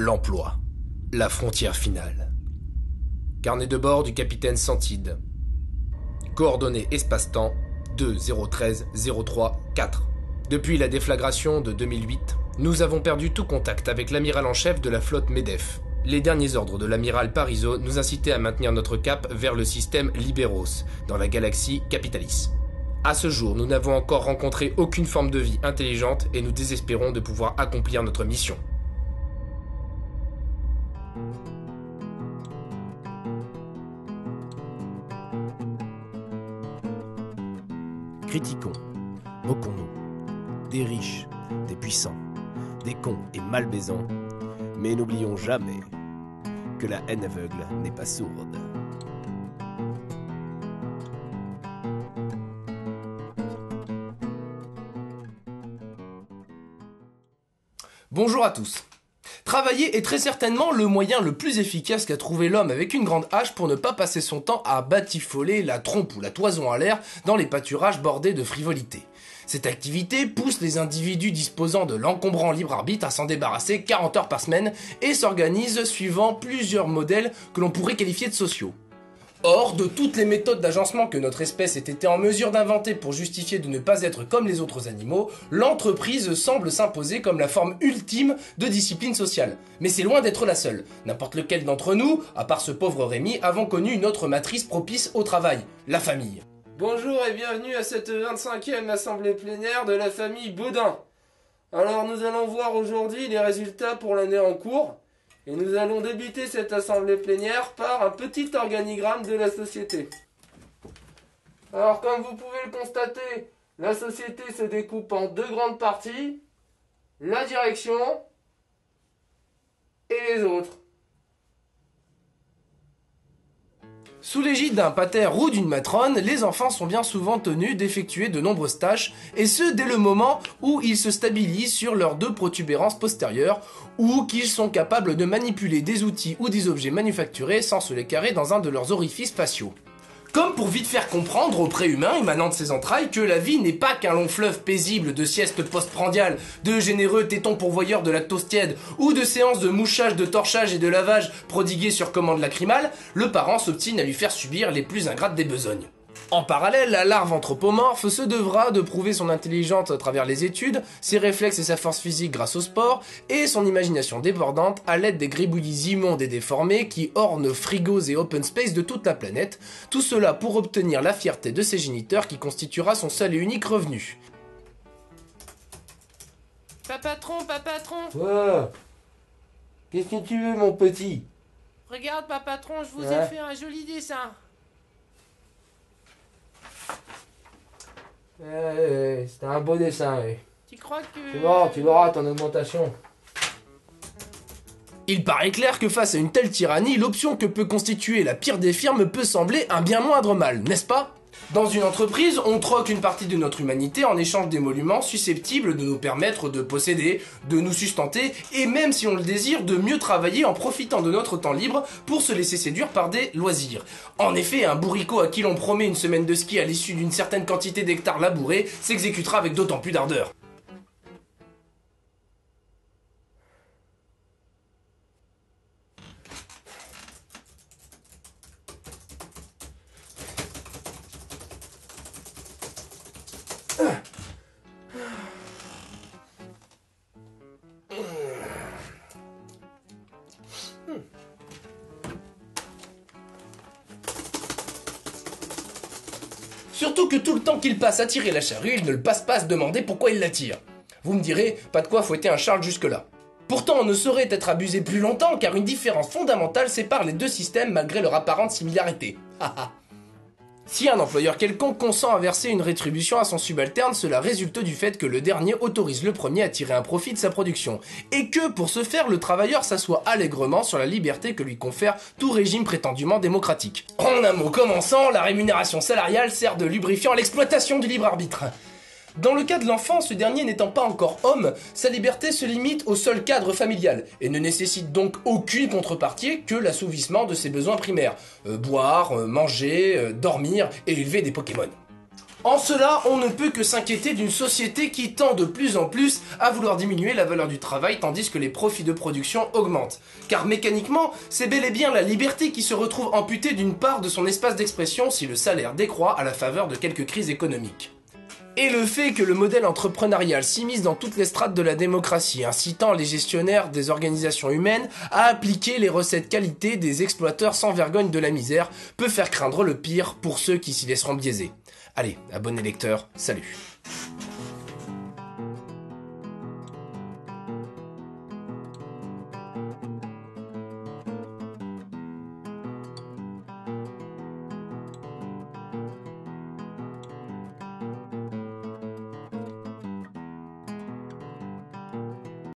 L'emploi. La frontière finale. Carnet de bord du capitaine Santide. Coordonnées espace-temps 2013 03 4. Depuis la déflagration de 2008, nous avons perdu tout contact avec l'amiral en chef de la flotte MEDEF. Les derniers ordres de l'amiral Parizeau nous incitaient à maintenir notre cap vers le système Liberos, dans la galaxie Capitalis. À ce jour, nous n'avons encore rencontré aucune forme de vie intelligente et nous désespérons de pouvoir accomplir notre mission. Critiquons, moquons-nous, des riches, des puissants, des cons et malbaisants, mais n'oublions jamais que la haine aveugle n'est pas sourde. Bonjour à tous. Travailler est très certainement le moyen le plus efficace qu'a trouvé l'homme avec une grande hache pour ne pas passer son temps à batifoler la trompe ou la toison à l'air dans les pâturages bordés de frivolité. Cette activité pousse les individus disposant de l'encombrant libre arbitre à s'en débarrasser 40 heures par semaine et s'organise suivant plusieurs modèles que l'on pourrait qualifier de sociaux. Or, de toutes les méthodes d'agencement que notre espèce ait été en mesure d'inventer pour justifier de ne pas être comme les autres animaux, l'entreprise semble s'imposer comme la forme ultime de discipline sociale. Mais c'est loin d'être la seule. N'importe lequel d'entre nous, à part ce pauvre Rémi, avons connu une autre matrice propice au travail, la famille. Bonjour et bienvenue à cette 25e assemblée plénière de la famille Baudin. Alors nous allons voir aujourd'hui les résultats pour l'année en cours. Et nous allons débuter cette assemblée plénière par un petit organigramme de la société. Alors comme vous pouvez le constater, la société se découpe en deux grandes parties, la direction et les autres. Sous l'égide d'un pater ou d'une matrone, les enfants sont bien souvent tenus d'effectuer de nombreuses tâches, et ce dès le moment où ils se stabilisent sur leurs deux protubérances postérieures, ou qu'ils sont capables de manipuler des outils ou des objets manufacturés sans se les carrer dans un de leurs orifices faciaux. Comme pour vite faire comprendre aux préhumains émanant de ses entrailles que la vie n'est pas qu'un long fleuve paisible de siestes postprandiales, de généreux tétons pourvoyeurs de lactose tiède ou de séances de mouchage, de torchage et de lavage prodiguées sur commande lacrymale, le parent s'obstine à lui faire subir les plus ingrates des besognes. En parallèle, la larve anthropomorphe se devra de prouver son intelligence à travers les études, ses réflexes et sa force physique grâce au sport, et son imagination débordante à l'aide des gribouillis immondes et déformés qui ornent frigos et open space de toute la planète, tout cela pour obtenir la fierté de ses géniteurs qui constituera son seul et unique revenu. Papatron, papatron Quoi? Qu'est-ce que tu veux mon petit? Regarde, papatron, je vous ai Ouais. fait un joli dessin. Ouais, ouais, ouais, C'était un beau dessin, ouais. Tu crois que... C'est bon, tu l'auras ton augmentation. Il paraît clair que face à une telle tyrannie, l'option que peut constituer la pire des firmes peut sembler un bien moindre mal, n'est-ce pas? Dans une entreprise, on troque une partie de notre humanité en échange d'émoluments susceptibles de nous permettre de posséder, de nous sustenter et même si on le désire, de mieux travailler en profitant de notre temps libre pour se laisser séduire par des loisirs. En effet, un bourricot à qui l'on promet une semaine de ski à l'issue d'une certaine quantité d'hectares labourés s'exécutera avec d'autant plus d'ardeur. Surtout que tout le temps qu'il passe à tirer la charrue, il ne le passe pas à se demander pourquoi il la tire. Vous me direz, pas de quoi fouetter un Charles jusque-là. Pourtant, on ne saurait être abusé plus longtemps car une différence fondamentale sépare les deux systèmes malgré leur apparente similarité. Haha. Si un employeur quelconque consent à verser une rétribution à son subalterne, cela résulte du fait que le dernier autorise le premier à tirer un profit de sa production, et que pour ce faire, le travailleur s'assoit allègrement sur la liberté que lui confère tout régime prétendument démocratique. En un mot commençant, la rémunération salariale sert de lubrifiant à l'exploitation du libre arbitre. Dans le cas de l'enfant, ce dernier n'étant pas encore homme, sa liberté se limite au seul cadre familial et ne nécessite donc aucune contrepartie que l'assouvissement de ses besoins primaires. Euh, boire, euh, manger, euh, dormir et élever des Pokémon. En cela, on ne peut que s'inquiéter d'une société qui tend de plus en plus à vouloir diminuer la valeur du travail tandis que les profits de production augmentent. Car mécaniquement, c'est bel et bien la liberté qui se retrouve amputée d'une part de son espace d'expression si le salaire décroît à la faveur de quelques crises économiques. Et le fait que le modèle entrepreneurial s'immisce dans toutes les strates de la démocratie, incitant les gestionnaires des organisations humaines à appliquer les recettes qualité des exploiteurs sans vergogne de la misère, peut faire craindre le pire pour ceux qui s'y laisseront biaiser. Allez, abonnez lecteurs, salut